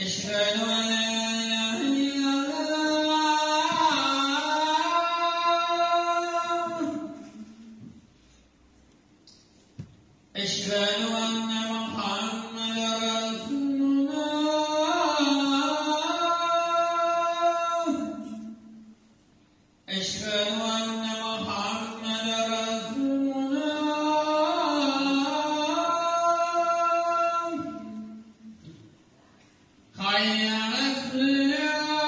أشهد أن لا أشهد أن حي على الفلاح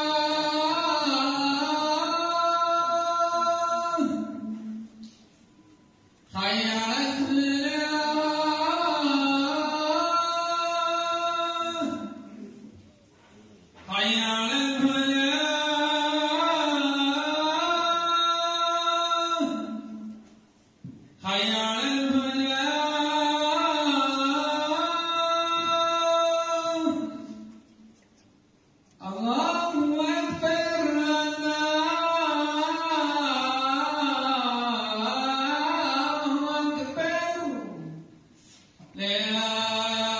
May I